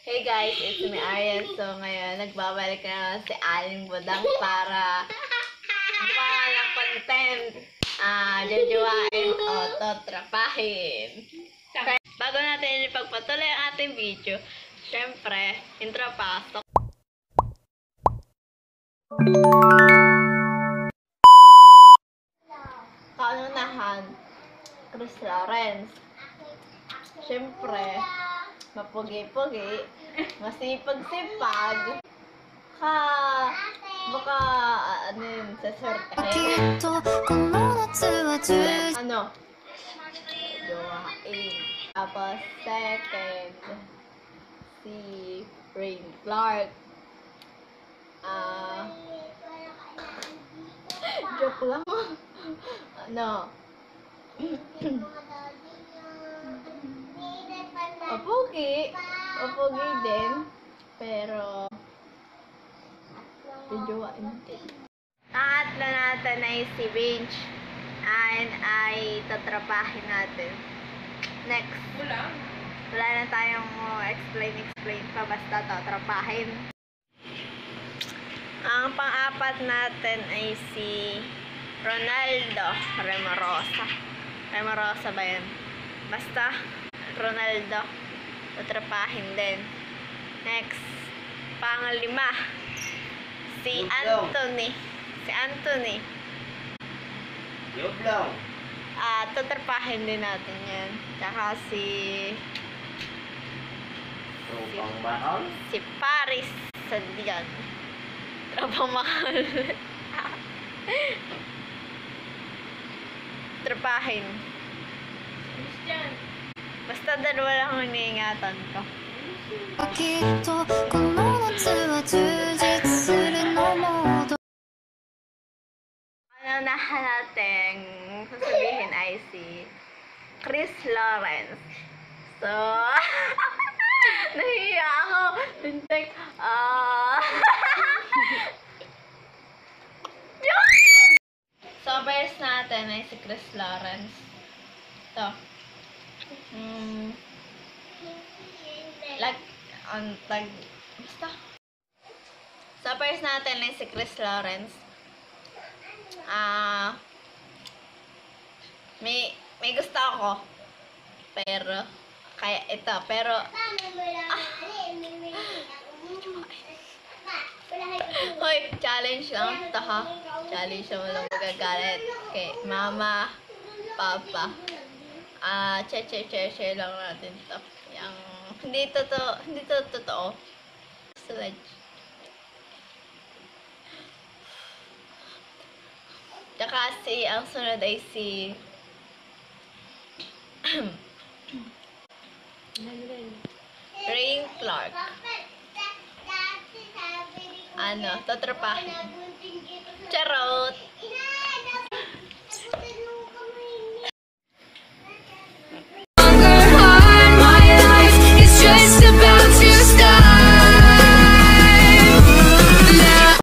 Hey guys, it's me Arian. So ngayon, nagbabalik na si Aling Budang para gumawa ng content. Ah, jujuwain o totrapahin. Okay, bago natin ipagpatuloy ang ating video, syempre, intro pasok. Kaunahan, Chris Lawrence. Syempre, mapugi-pugi, masipag-sipag, ha, baka, ano yun, sa sorte kayo. ano? Joain. Tapos, second, si Rain Clark. Ah, uh, joke lang. ano? Mapugi. Mapugi din. Pero, jojowain din. Pangatlo natin ay si Vince. And ay tatrapahin natin. Next. Wala. Wala na tayong uh, explain, explain pa. Basta tatrapahin. Ang pang-apat natin ay si Ronaldo Remorosa. Remorosa ba yun? Basta, Ronaldo. Tatrapahin din. Next. Panglima. Si Anthony. Si Anthony. Yun lang. Ah, tatrapahin din natin yan. Tsaka si Tropang mahal. si Paris sa diyan. Trapang mahal. Trapahin. Basta dalawa lang ang iniingatan ko. Ang unahan natin, sasabihin ay si Chris Lawrence. So, nahiya ako. Tintek, ah... so, bias natin ay si Chris Lawrence. Ito. Hmm. Lag, ang tag, basta. So, first natin ay si Chris Lawrence. Ah, may may gusto ako. Pero kaya ito, pero Hoy, challenge lang ito ha. Challenge mo lang magagalit kay mama, papa. Ah, che che che che lang natin to. Yang hindi totoo, hindi to totoo. Sludge. Tsaka si, ang sunod ay si Rain Clark. Ano, tatrapahin. Charot!